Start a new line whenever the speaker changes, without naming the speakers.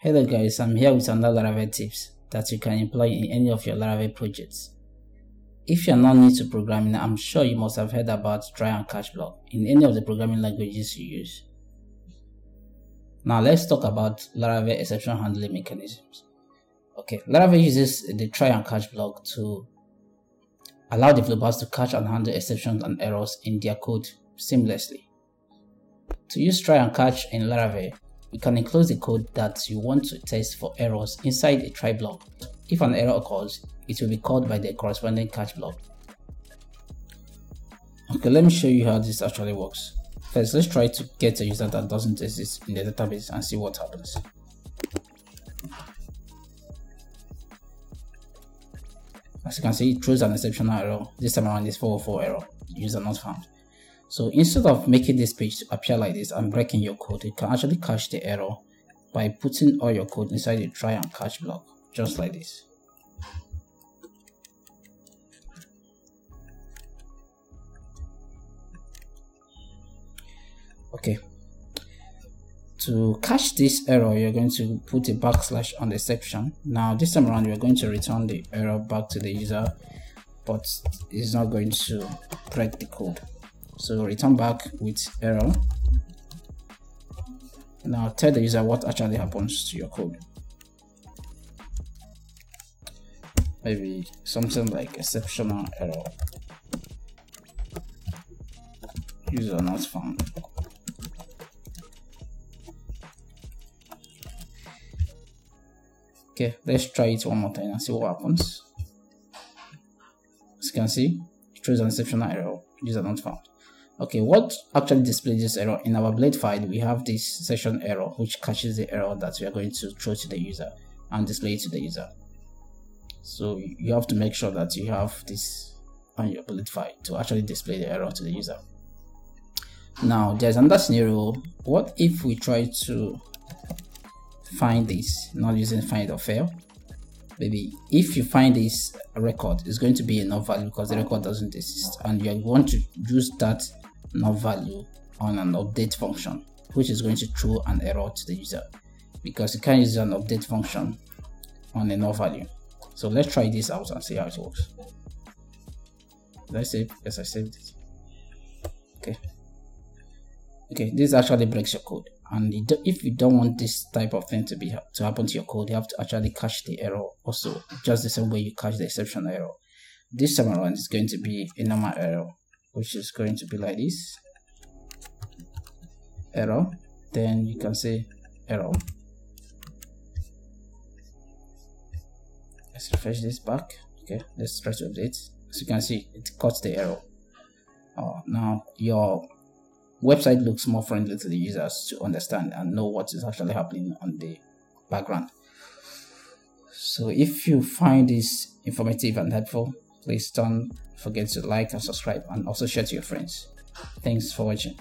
Hello guys, I'm here with another Laravel tips that you can employ in any of your Laravel projects. If you're not new to programming, I'm sure you must have heard about try and catch block in any of the programming languages you use. Now let's talk about Laravel exception handling mechanisms. Okay, Laravel uses the try and catch block to allow developers to catch and handle exceptions and errors in their code seamlessly. To use try and catch in Laravel, you can enclose the code that you want to test for errors inside a try block. If an error occurs, it will be called by the corresponding catch block. Okay, let me show you how this actually works. First, let's try to get a user that doesn't exist in the database and see what happens. As you can see, it throws an exceptional error. This time around is 404 error, user not found. So instead of making this page appear like this and breaking your code, you can actually catch the error by putting all your code inside the try and catch block, just like this. Okay. To catch this error, you're going to put a backslash on the section. Now this time around, we're going to return the error back to the user, but it's not going to break the code so return back with error. Now tell the user what actually happens to your code. Maybe something like exceptional error. User not found. Okay let's try it one more time and see what happens. As you can see it throws an exceptional error. User not found Okay, what actually displays this error? In our blade file, we have this session error, which catches the error that we are going to throw to the user and display it to the user. So you have to make sure that you have this on your blade file to actually display the error to the user. Now, there's another scenario. What if we try to find this, not using find or fail? Maybe if you find this record, it's going to be a null value because the record doesn't exist, and you want to use that null value on an update function, which is going to throw an error to the user because you can't use an update function on a null value. So let's try this out and see how it works. Let's save? Yes, I saved it. Okay. Okay, this actually breaks your code. And if you don't want this type of thing to be to happen to your code, you have to actually catch the error also, just the same way you catch the exception error. This time around is going to be a normal error which is going to be like this. Error. Then you can say error. Let's refresh this back. Okay let's try to update. As you can see it cuts the error. Uh, now your website looks more friendly to the users to understand and know what is actually happening on the background. So if you find this informative and helpful please don't forget to like and subscribe and also share to your friends. Thanks for watching.